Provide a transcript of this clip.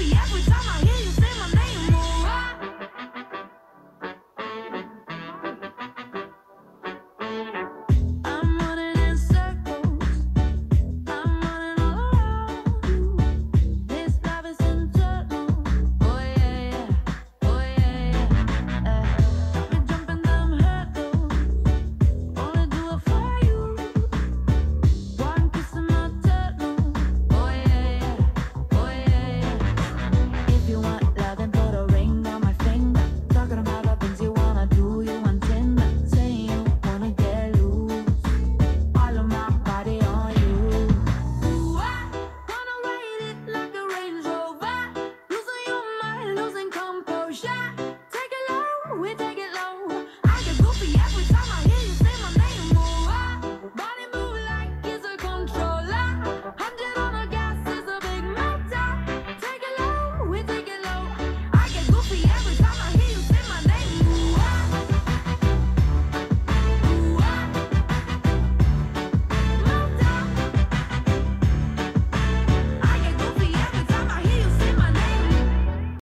every time I